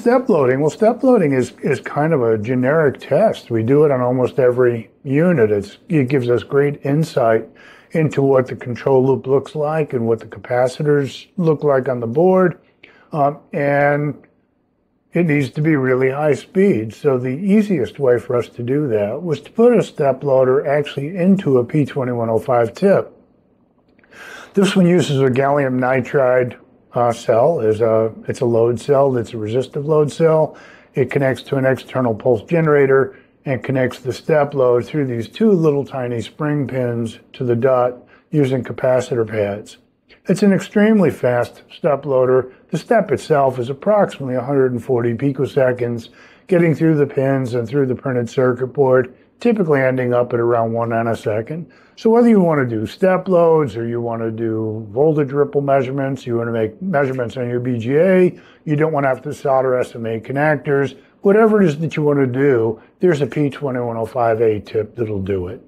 step loading? Well, step loading is, is kind of a generic test. We do it on almost every unit. It's, it gives us great insight into what the control loop looks like and what the capacitors look like on the board. Um, and it needs to be really high speed. So the easiest way for us to do that was to put a step loader actually into a P2105 tip. This one uses a gallium nitride uh, cell. Is a, it's a load cell that's a resistive load cell. It connects to an external pulse generator and connects the step load through these two little tiny spring pins to the DUT using capacitor pads. It's an extremely fast step loader. The step itself is approximately 140 picoseconds, getting through the pins and through the printed circuit board, typically ending up at around one nanosecond. So whether you want to do step loads or you want to do voltage ripple measurements, you want to make measurements on your BGA, you don't want to have to solder SMA connectors, whatever it is that you want to do, there's a P2105A tip that'll do it.